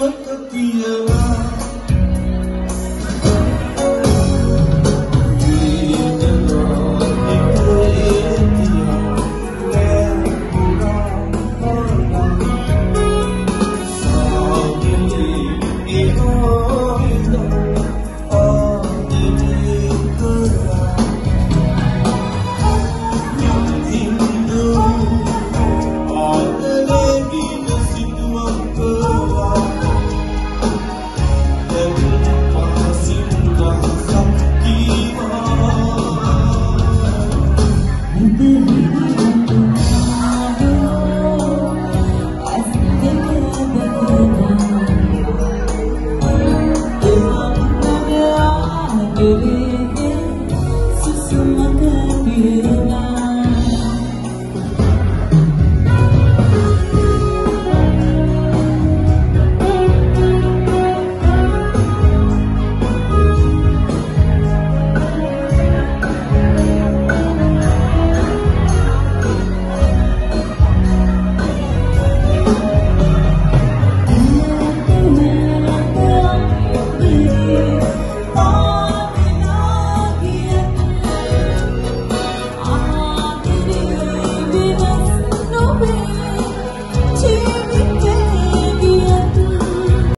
look up the horizon. You.